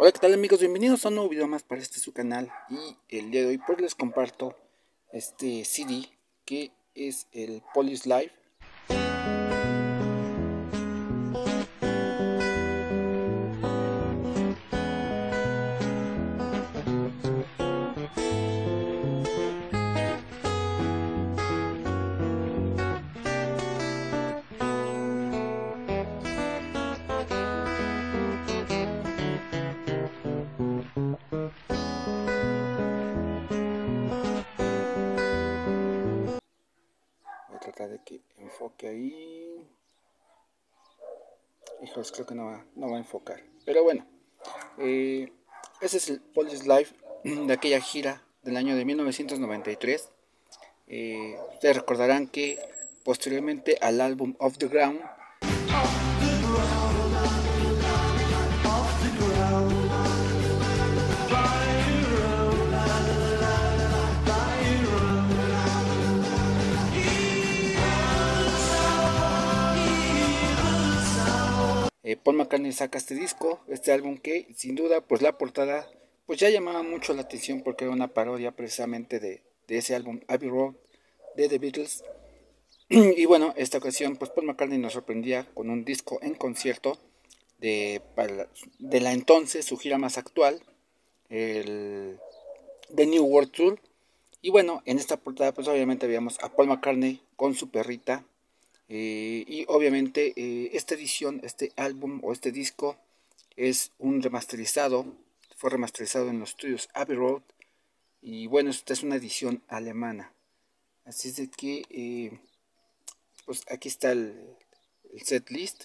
Hola, ¿qué tal amigos? Bienvenidos a un nuevo video más para este su canal y el día de hoy pues les comparto este CD que es el Police Live de que enfoque ahí. Hijos, creo que no va, no va a enfocar. Pero bueno, eh, ese es el Police Live de aquella gira del año de 1993. Eh, ustedes recordarán que posteriormente al álbum Off the Ground Paul McCartney saca este disco, este álbum que sin duda pues la portada pues ya llamaba mucho la atención porque era una parodia precisamente de, ese álbum Abbey Road de The Beatles. y bueno, esta ocasión pues Paul McCartney nos sorprendía con un disco en concierto de, de la entonces su gira más actual, el The New World Tour. Y bueno, en esta portada pues obviamente veíamos a Paul McCartney con su perrita eh, y obviamente eh, esta edición, este álbum o este disco es un remasterizado, fue remasterizado en los estudios Abbey Road y bueno, esta es una edición alemana. Así es de que, eh, pues aquí está el, el, set list,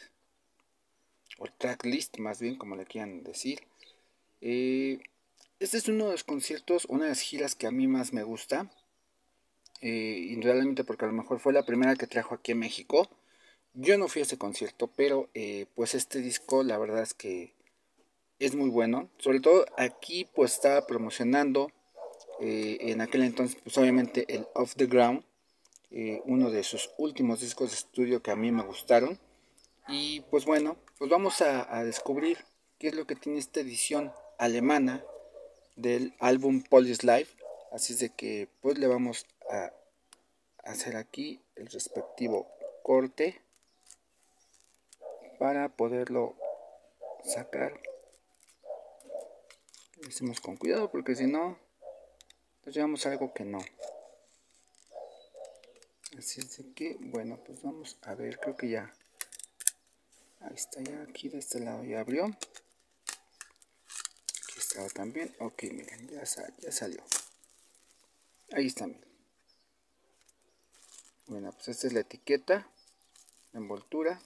o el track list más bien, como le quieran decir. este es uno de los conciertos, una de las giras que a mí más me gusta eh, indudablemente porque a lo mejor fue la primera que trajo aquí en México. Yo no fui a ese concierto, pero eh, pues este disco la verdad es que es muy bueno. Sobre todo aquí pues estaba promocionando eh, en aquel entonces pues obviamente el Off the Ground, uno de sus últimos discos de estudio que a mí me gustaron. Y pues bueno, pues vamos a, a descubrir qué es lo que tiene esta edición alemana del álbum Police Life. Así es de que pues le vamos hacer aquí el respectivo corte para poderlo sacar. Lo hacemos con cuidado porque si no nos llevamos algo que no. Así es de que bueno pues vamos a ver creo que ya ahí está ya aquí de este lado ya abrió. Aquí está también. Ok miren ya, ya salió. Ahí está miren bueno pues esta es la etiqueta la envoltura.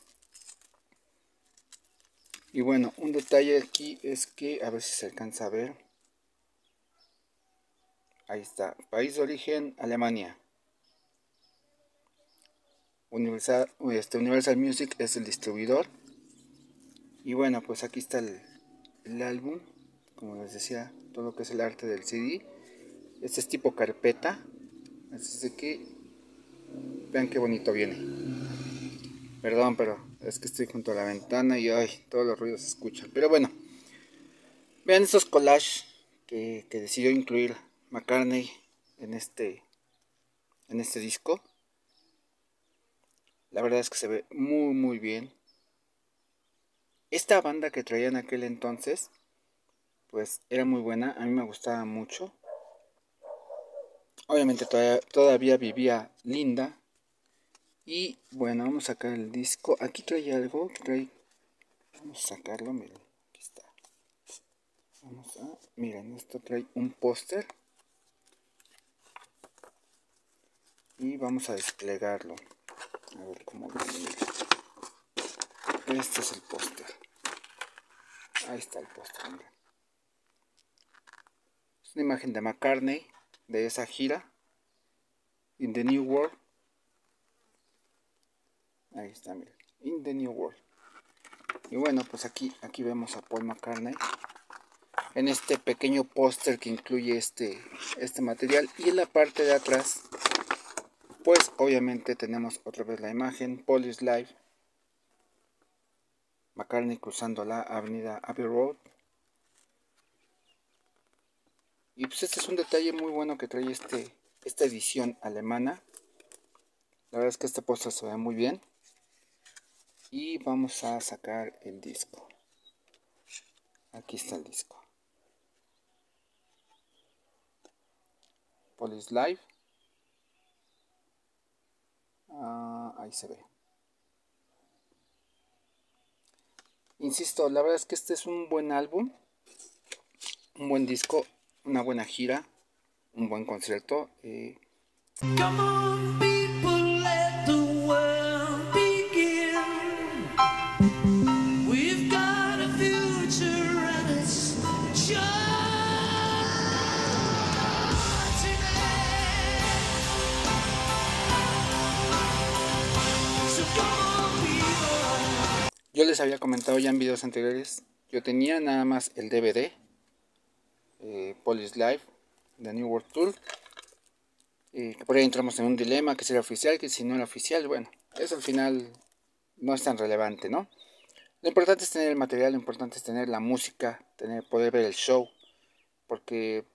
Y bueno un detalle aquí es que a ver si se alcanza a ver. Ahí está país de origen Alemania. Universal, este Universal Music es el distribuidor. Y bueno pues aquí está el, el álbum como les decía todo lo que es el arte del CD este es tipo carpeta. Así es de que Vean qué bonito viene. Perdón, pero es que estoy junto a la ventana y ay, todos los ruidos se escuchan. Pero bueno, vean esos collages que, decidió incluir McCartney en este, en este disco. La verdad es que se ve muy muy bien. Esta banda que traía en aquel entonces, pues era muy buena, a mí me gustaba mucho. Obviamente todavía, todavía vivía Linda. Y bueno, vamos a sacar el disco. Aquí trae algo. Trae... Vamos a sacarlo, miren. Aquí está. Vamos a... Miren, esto trae un póster. Y vamos a desplegarlo. A ver cómo viene. Este es el póster. Ahí está el póster. Es una imagen de McCartney de esa gira in the new world ahí está miren in the new world. Y bueno pues aquí aquí vemos a Paul McCartney en este pequeño póster que incluye este este material. Y en la parte de atrás pues obviamente tenemos otra vez la imagen. Police Live. McCartney cruzando la avenida Abbey Road. Y pues este es un detalle muy bueno que trae este, esta edición alemana. La verdad es que este póster se ve muy bien. Y vamos a sacar el disco. Aquí está el disco. Police Live. Ah, ahí se ve. Insisto, la verdad es que este es un buen álbum, un buen disco, una buena gira, un buen concierto. Eh. Les había comentado ya en videos anteriores, yo tenía nada más el DVD, eh, Police Live, de New World Tour. Y por ahí entramos en un dilema, que si oficial, que si no era oficial, bueno, eso al final no es tan relevante, ¿no? Lo importante es tener el material, lo importante es tener la música, tener, poder ver el show, porque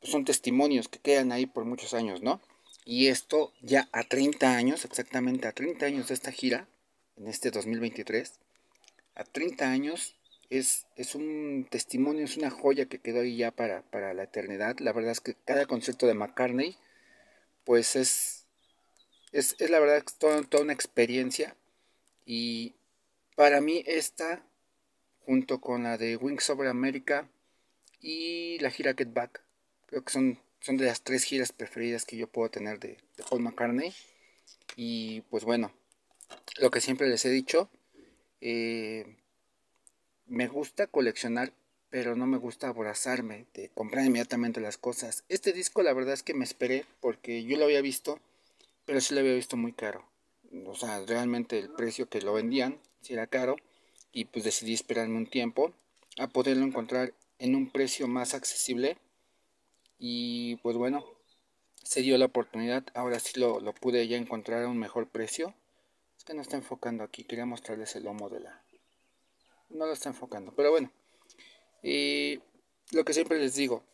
pues, son testimonios que quedan ahí por muchos años, ¿no? Y esto ya a 30 años, exactamente a 30 años de esta gira, en este 2023, a 30 años es, es, un testimonio, es una joya que quedó ahí ya para, para la eternidad. La verdad es que cada concierto de McCartney, pues es, es, la verdad toda, toda una experiencia. Y para mí esta, junto con la de Wings Over America y la gira Get Back, creo que son, son de las tres giras preferidas que yo puedo tener de, de Paul McCartney. Y pues bueno, lo que siempre les he dicho, eh, me gusta coleccionar, pero no me gusta abrazarme de comprar inmediatamente las cosas. Este disco la verdad es que me esperé porque yo lo había visto, pero sí lo había visto muy caro. O sea, realmente el precio que lo vendían sí era caro y pues decidí esperarme un tiempo a poderlo encontrar en un precio más accesible y pues bueno, se dio la oportunidad, ahora sí lo, lo pude ya encontrar a un mejor precio que no está enfocando aquí. Quería mostrarles el lomo de la... No lo está enfocando. Pero bueno. Y lo que siempre les digo.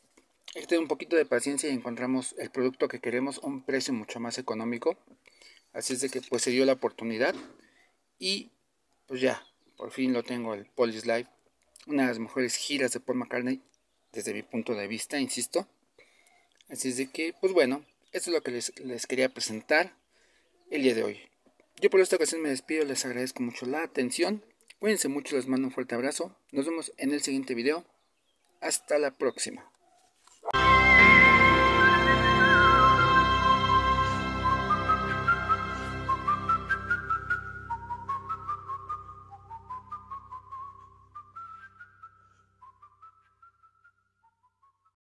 Hay tener un poquito de paciencia y encontramos el producto que queremos un precio mucho más económico. Así es de que pues se dio la oportunidad. Y pues ya. Por fin lo tengo el Police Live. Una de las mejores giras de Paul McCartney. Desde mi punto de vista, insisto. Así es de que, pues bueno, eso es lo que les quería presentar el día de hoy. Yo por esta ocasión me despido, les agradezco mucho la atención. Cuídense mucho, les mando un fuerte abrazo. Nos vemos en el siguiente video. Hasta la próxima.